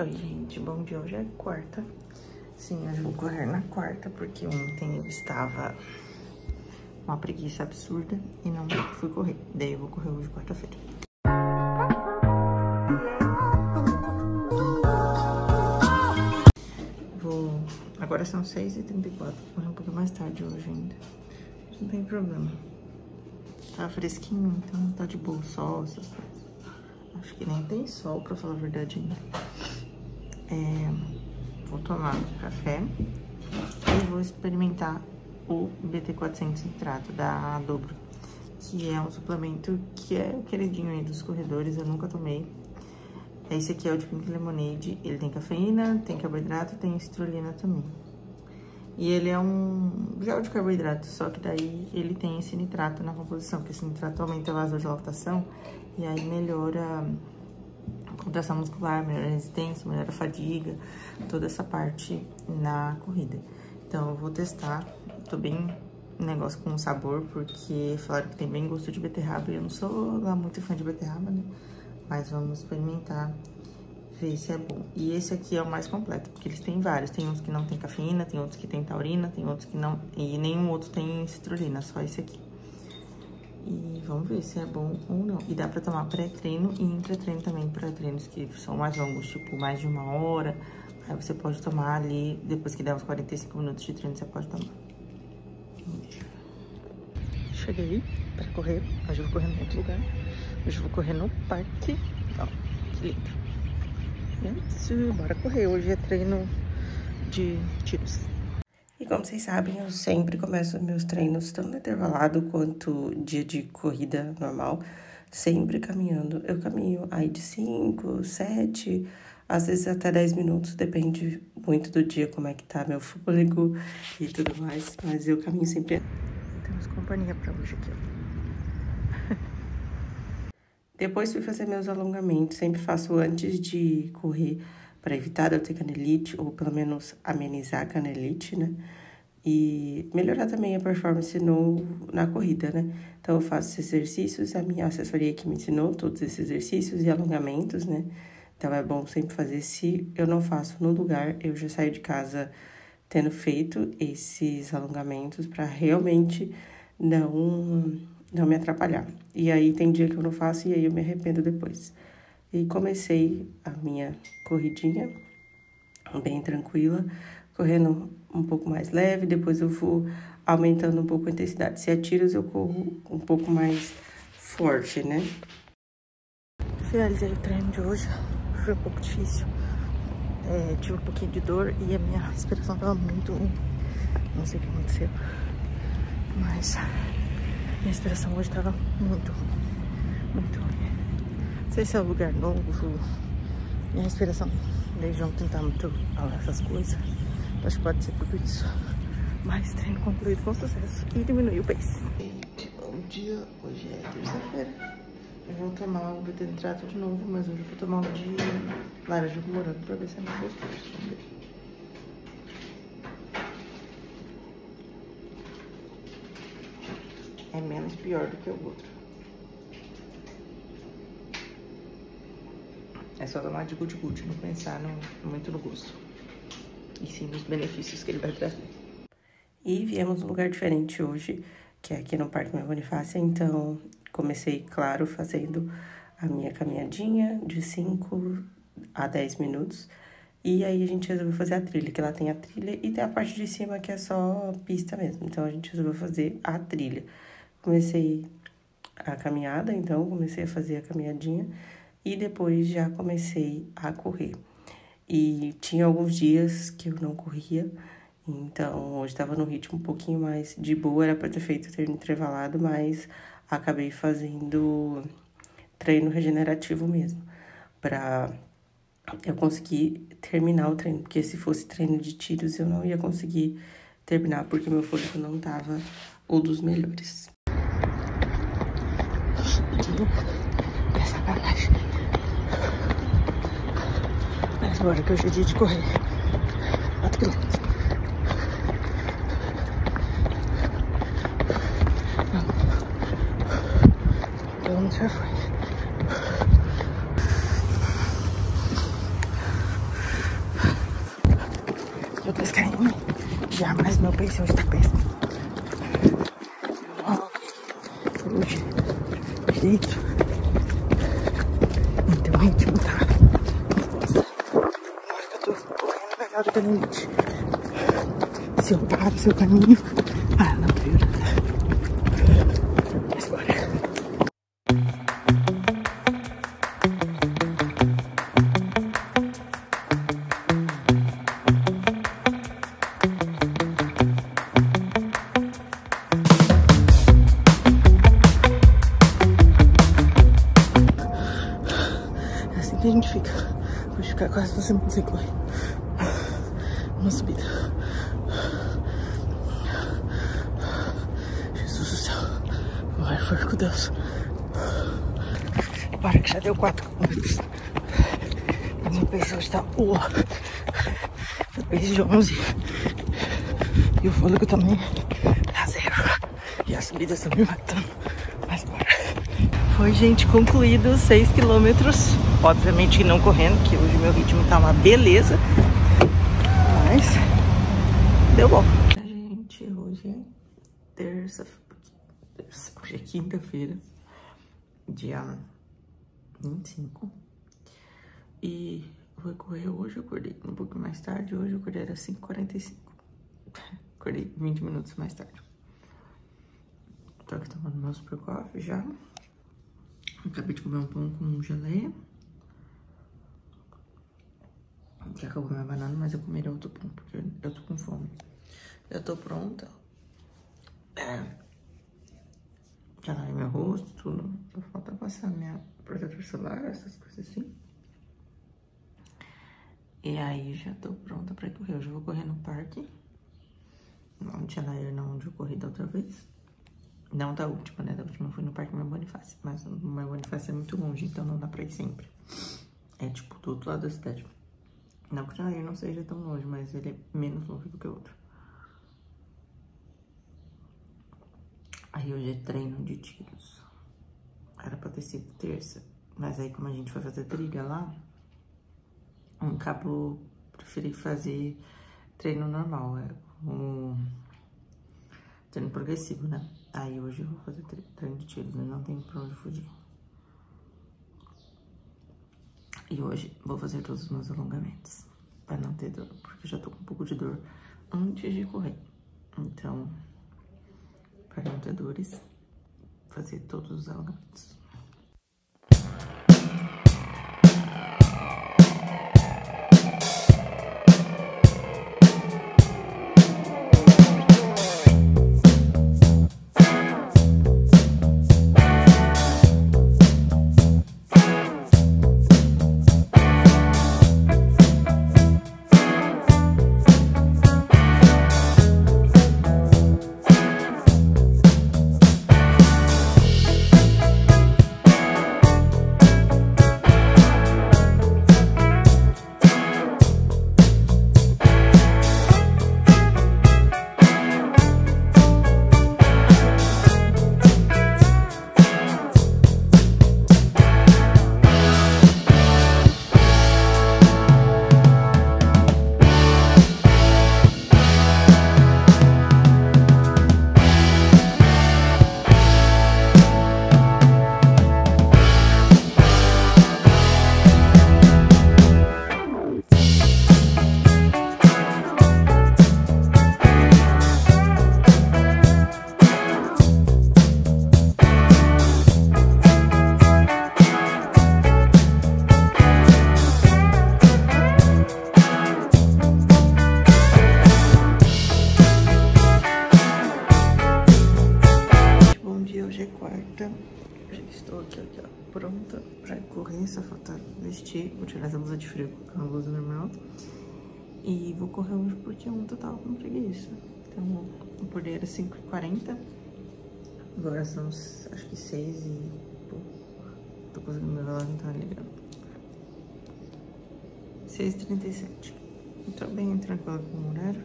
Oi, gente, bom dia. Hoje é quarta. Sim, eu vou correr na quarta, porque ontem eu estava uma preguiça absurda e não fui correr. Daí eu vou correr hoje, quarta-feira. Vou... Agora são 6h34, vou correr um pouco mais tarde hoje ainda. Não tem problema. Tá fresquinho, então tá de boa sol, essas coisas. Acho que nem tem sol, pra falar a verdade ainda. É, vou tomar café e vou experimentar o BT400 Nitrato da Dobro, que é um suplemento que é queridinho aí dos corredores, eu nunca tomei. Esse aqui é o de Pink Lemonade, ele tem cafeína, tem carboidrato, tem citrulina também. E ele é um gel de carboidrato, só que daí ele tem esse nitrato na composição, porque esse nitrato aumenta a vasodilatação e aí melhora contração muscular, melhora a resistência, melhora a fadiga, toda essa parte na corrida. Então, eu vou testar. Tô bem negócio com sabor, porque falaram que tem bem gosto de beterraba. E eu não sou lá muito fã de beterraba, né? Mas vamos experimentar, ver se é bom. E esse aqui é o mais completo, porque eles têm vários. Tem uns que não tem cafeína, tem outros que tem taurina, tem outros que não... E nenhum outro tem citrulina, só esse aqui. E vamos ver se é bom ou não. E dá pra tomar pré-treino e intra-treino também, para treinos que são mais longos, tipo mais de uma hora. Aí você pode tomar ali, depois que der uns 45 minutos de treino, você pode tomar. Cheguei pra correr. Hoje eu vou correr em outro lugar. Hoje eu vou correr no parque. Ó, que lindo. E bora correr. Hoje é treino de tiros. Como vocês sabem, eu sempre começo meus treinos tanto intervalado quanto dia de corrida normal, sempre caminhando. Eu caminho aí de 5, 7, às vezes até 10 minutos, depende muito do dia, como é que tá meu fôlego e tudo mais, mas eu caminho sempre. Temos companhia pra hoje aqui, Depois fui fazer meus alongamentos, sempre faço antes de correr para evitar eu ter canelite, ou pelo menos amenizar a canelite, né? E melhorar também a performance no, na corrida, né? Então, eu faço exercícios, a minha assessoria que me ensinou todos esses exercícios e alongamentos, né? Então, é bom sempre fazer. Se eu não faço no lugar, eu já saio de casa tendo feito esses alongamentos para realmente não, não me atrapalhar. E aí, tem dia que eu não faço e aí eu me arrependo depois. E comecei a minha corridinha bem tranquila, correndo um pouco mais leve, depois eu vou aumentando um pouco a intensidade. Se tiros, eu corro um pouco mais forte, né? Finalizei o treino de hoje, foi um pouco difícil. É, tive um pouquinho de dor e a minha respiração tava muito ruim. Não sei o que aconteceu, mas minha respiração hoje tava muito ruim, muito ruim sei se é um lugar novo. Minha respiração desde ontem tá muito essas coisas. Acho que pode ser tudo isso. Mas treino concluído com sucesso e diminui o pace. Bom dia, hoje é terça-feira. Eu vou tomar o nitrato de novo, mas hoje eu vou tomar o de laranja com morango pra ver se é mais gostoso. Vamos ver. É menos pior do que o outro. É só tomar de gude-gude, não pensar no, muito no gosto. E sim nos benefícios que ele vai trazer. E viemos num lugar diferente hoje, que é aqui no Parque Minha Bonifácia. Então, comecei, claro, fazendo a minha caminhadinha de 5 a 10 minutos. E aí a gente resolveu fazer a trilha, que lá tem a trilha e tem a parte de cima que é só pista mesmo. Então a gente resolveu fazer a trilha. Comecei a caminhada, então comecei a fazer a caminhadinha e depois já comecei a correr. E tinha alguns dias que eu não corria, então hoje estava no ritmo um pouquinho mais de boa, era para ter feito treino intervalado, mas acabei fazendo treino regenerativo mesmo, para eu conseguir terminar o treino, porque se fosse treino de tiros eu não ia conseguir terminar, porque meu fôlego não estava o dos melhores. Essa garagem. Agora que hoje é dia de correr. 4 quilômetros. Quilômetro já foi. tô 10km já, mas meu pace hoje tá péssimo. Hoje, jeito. Então o ritmo tá. Nossa, eu tô correndo melhor do que no limite. Se eu paro seu caminho. Ah, não, pior. Mas bora. É assim que a gente fica. Pode ficar quase você consegue correr. Uma subida. Jesus do céu. Vai, foi com Deus. Para que já deu 4 km. A minha pace hoje tá. Uh, a pace de 11. E o fôlego também tá zero. E as subidas estão me matando. Mas bora. Foi, gente, concluído 6 quilômetros. Obviamente não correndo, que hoje meu ritmo tá uma beleza. Mas deu bom. Gente, hoje é terça. terça hoje é quinta-feira, dia 25. E vou correr hoje, eu acordei um pouco mais tarde. Hoje eu acordei era 5h45. Acordei 20 minutos mais tarde. Tô aqui tomando meu super coffee já. Acabei de comer um pão com geleia. Que acabou minha banana, mas eu comeria outro pão, porque eu tô com fome. Já tô pronta. É. Lavei meu rosto, tudo. Só falta passar minha protetor solar, essas coisas assim. E aí já tô pronta pra correr. Hoje eu vou correr no parque. Onde ela era onde eu corri da outra vez. Não da última, né? Da última eu fui no Parque Meu Bonifácio. Mas o Meu Bonifácio é muito longe, então não dá pra ir sempre. É tipo do outro lado da cidade. Não que o não seja tão longe, mas ele é menos longe do que o outro. Aí hoje é treino de tiros. Era pra ter sido terça. Mas aí como a gente foi fazer trilha lá, um cabo preferi fazer treino normal. É treino progressivo, né? Aí hoje eu vou fazer treino de tiros, né? Não tem pra onde fugir. E hoje vou fazer todos os meus alongamentos. Pra não ter dor, porque já tô com um pouco de dor antes de correr. Então, pra não ter dores, fazer todos os alongamentos. Porque ontem eu tava com preguiça. Então, eu acordei era 5h40. Agora são, acho que 6 e... Pô, tô conseguindo meu relógio, não tá ligando. 6h37. Tô bem tranquila com o horário.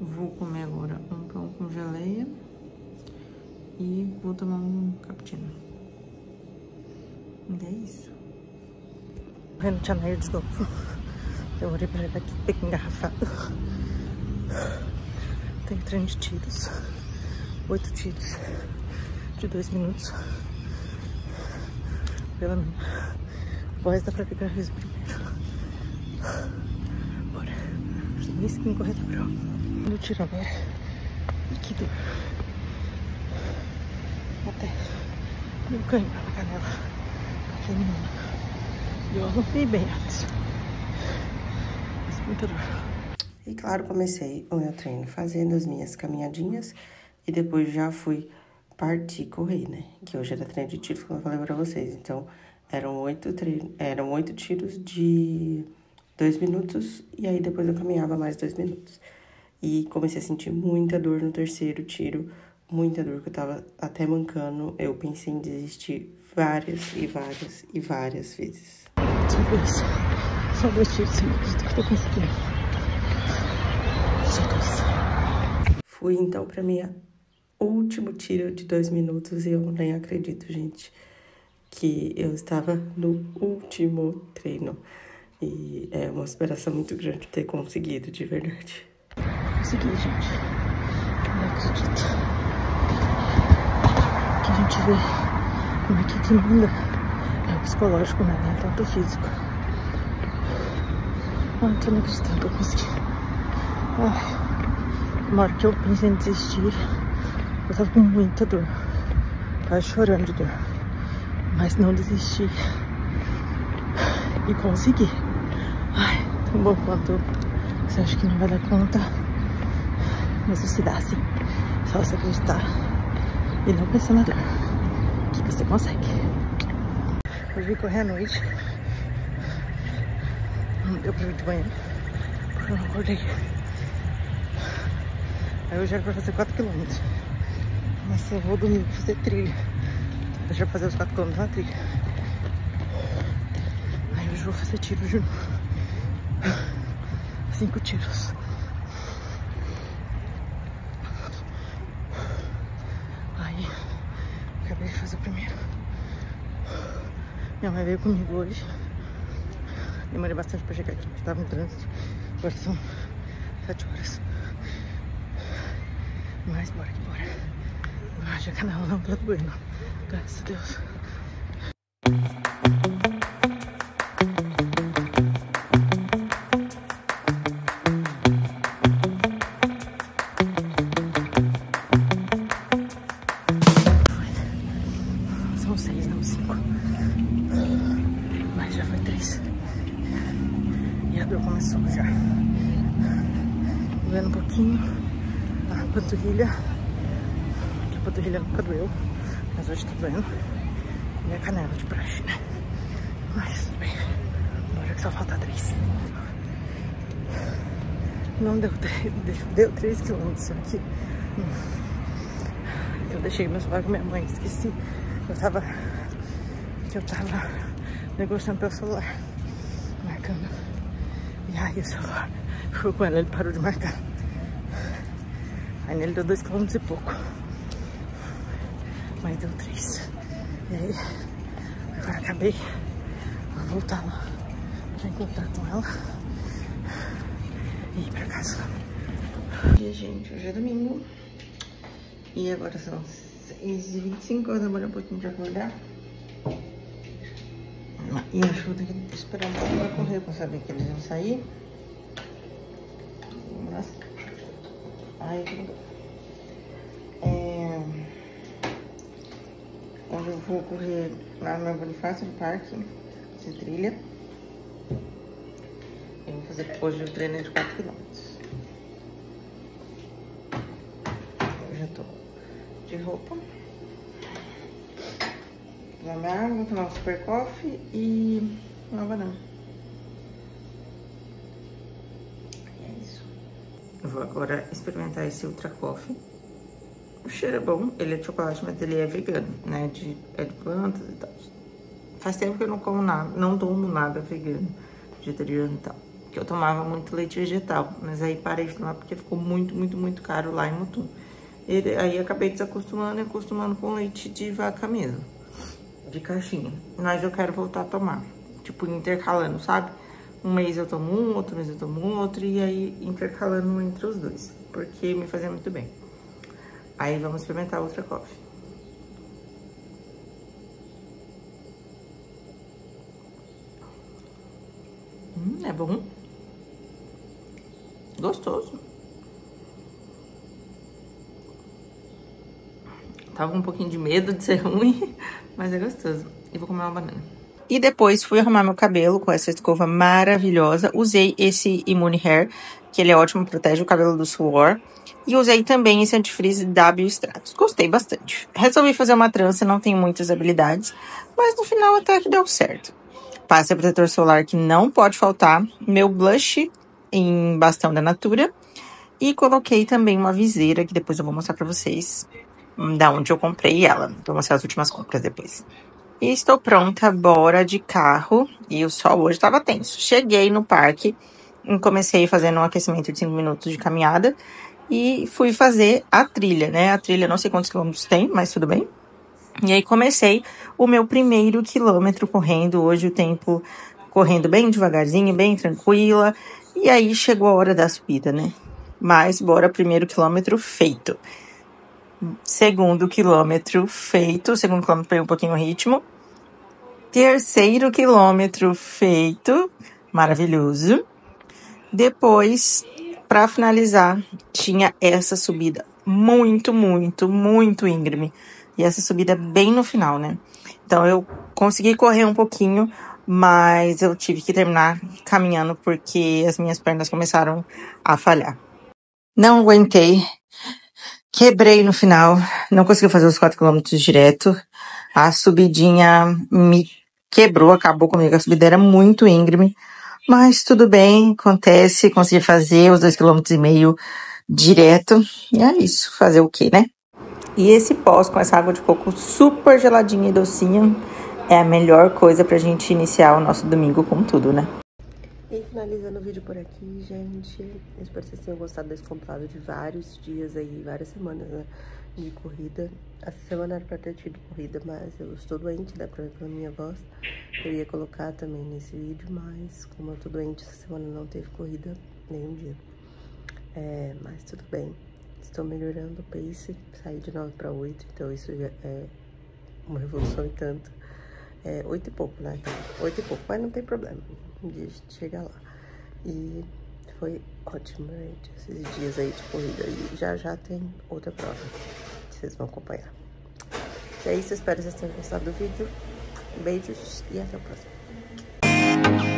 Vou comer agora um pão com geleia. E vou tomar um cappuccino. E é isso. Correndo de Janeiro de novo. Demorei pra chegar aqui, peguei engarrafado. Tem treino de tiros. Oito tiros de dois minutos. Pela minha voz dá pra pegar riso primeiro. Bora. Esse que me corre dobrou. No tiro agora. Que dor. Até meu canho na canela. Aquele menino. Eu arrumei bem antes. Dor. E claro, comecei o meu treino fazendo as minhas caminhadinhas e depois já fui partir correr, né? Que hoje era treino de tiro, como eu falei pra vocês. Então, eram oito, tre... eram oito tiros de dois minutos e aí depois eu caminhava mais dois minutos. E comecei a sentir muita dor no terceiro tiro, muita dor que eu tava até mancando. Eu pensei em desistir várias e várias e várias vezes. Dois. Só dois tiros, não acredito que tô conseguindo. Só dois. Fui então pra minha último tiro de dois minutos e eu nem acredito, gente, que eu estava no último treino. E é uma superação muito grande ter conseguido, de verdade. Consegui, gente. Não acredito. Que a gente vê como é que manda é o psicológico, né? Não é tanto físico. Não tô nem acreditando que eu consegui. Ah, uma hora que eu pensei em desistir, eu tava com muita dor. Tava chorando de dor. Mas não desisti. E consegui. Ai, tão bom quanto você acha que não vai dar conta. Mas você dá sim. Só você acreditar e não pensar na dor. Que você consegue. Hoje vim correr à noite. Não deu pra vir de manhã. Porque eu não acordei. Aí hoje era pra fazer 4km. Mas eu vou domingo fazer trilha. Então, deixa eu fazer os 4km na trilha. Aí hoje eu vou fazer tiro de novo. Cinco tiros. Aí, acabei de fazer o primeiro. Minha mãe veio comigo hoje. Demorei bastante pra chegar aqui, tava no trânsito. Agora são sete horas. Mas bora que bora. Hoje a canela não tá doendo. Graças a Deus. E a dor começou já. Doendo um pouquinho. A panturrilha. Que a panturrilha nunca doeu. Mas hoje tá doendo. E a canela de praxe, né? Mas tudo bem. Agora que só falta três. Não deu. Deu três quilômetros aqui. Hum. Eu deixei meu celular com minha mãe, esqueci. Eu tava. Que eu tava negociando pelo celular. Marcando. Aí o celular ficou com ela, ele parou de marcar. Aí nele deu dois quilômetros e pouco. Mas deu três. E aí, agora acabei. Vou voltar lá pra encontrar com ela. E ir pra casa. E gente, hoje é domingo. E agora são 6h25, eu demorei um pouquinho pra acordar. E acho que vou ter que esperar um pouco pra correr, pra saber que eles vão sair. Mas... Legal. É... Hoje eu vou correr lá no Bonifácio, no parque, fazer trilha. Eu vou fazer hoje o treino de 4 km. Eu já tô de roupa. Tomar minha água, vou tomar um super coffee e uma banana. E é isso. Eu vou agora experimentar esse Ultra Coffee. O cheiro é bom, ele é de chocolate, mas ele é vegano, né? De, é de plantas e tal. Faz tempo que eu não como nada, não tomo nada vegano, vegetariano e tal. Que eu tomava muito leite vegetal, mas aí parei de tomar porque ficou muito, muito, muito caro lá em Mutum. Ele, aí acabei desacostumando e acostumando com leite de vaca mesmo, de caixinha. Mas eu quero voltar a tomar, tipo intercalando, sabe? Um mês eu tomo um, outro mês eu tomo outro, e aí intercalando entre os dois, porque me fazia muito bem. Aí vamos experimentar outra coffee. Hum, é bom. Gostoso. Tava com um pouquinho de medo de ser ruim, mas é gostoso. E vou comer uma banana. E depois fui arrumar meu cabelo com essa escova maravilhosa. Usei esse Immune Hair, que ele é ótimo, protege o cabelo do suor. E usei também esse antifreeze da Biostratos. Gostei bastante. Resolvi fazer uma trança, não tenho muitas habilidades, mas no final até que deu certo. Passe protetor solar que não pode faltar. Meu blush em bastão da Natura. E coloquei também uma viseira, que depois eu vou mostrar pra vocês da onde eu comprei ela. Vou mostrar as últimas compras depois. E estou pronta, bora de carro. E o sol hoje estava tenso. Cheguei no parque, comecei fazendo um aquecimento de 5 minutos de caminhada e fui fazer a trilha, né? A trilha não sei quantos quilômetros tem, mas tudo bem. E aí comecei o meu primeiro quilômetro correndo. Hoje o tempo correndo bem devagarzinho, bem tranquila. E aí chegou a hora da subida, né? Mas bora, primeiro quilômetro feito. Segundo quilômetro feito. Segundo quilômetro peguei um pouquinho o ritmo. Terceiro quilômetro feito. Maravilhoso. Depois, para finalizar, tinha essa subida muito, muito, muito íngreme. E essa subida bem no final, né? Então eu consegui correr um pouquinho, mas eu tive que terminar caminhando porque as minhas pernas começaram a falhar. Não aguentei, Quebrei no final, não consegui fazer os 4 km direto. A subidinha me quebrou, acabou comigo. A subida era muito íngreme, mas tudo bem, acontece. Consegui fazer os 2,5 km direto. E é isso, fazer o quê, né? E esse pós com essa água de coco super geladinha e docinha é a melhor coisa pra gente iniciar o nosso domingo com tudo, né? E finalizando o vídeo por aqui, gente, espero que vocês tenham gostado desse compilado de vários dias aí, várias semanas né, de corrida. Essa semana era pra ter tido corrida, mas eu estou doente, dá pra ver pela minha voz. Eu ia colocar também nesse vídeo, mas como eu tô doente, essa semana não teve corrida nenhum dia. É, mas tudo bem, estou melhorando o pace, saí de 9 para 8, então isso já é uma revolução e tanto. É, 8 e pouco, né? Então, 8 e pouco, mas não tem problema de chegar lá. E foi ótimo, gente, esses dias aí de corrida. E já já tem outra prova que vocês vão acompanhar. E é isso, espero que vocês tenham gostado do vídeo. Beijos e até o próximo.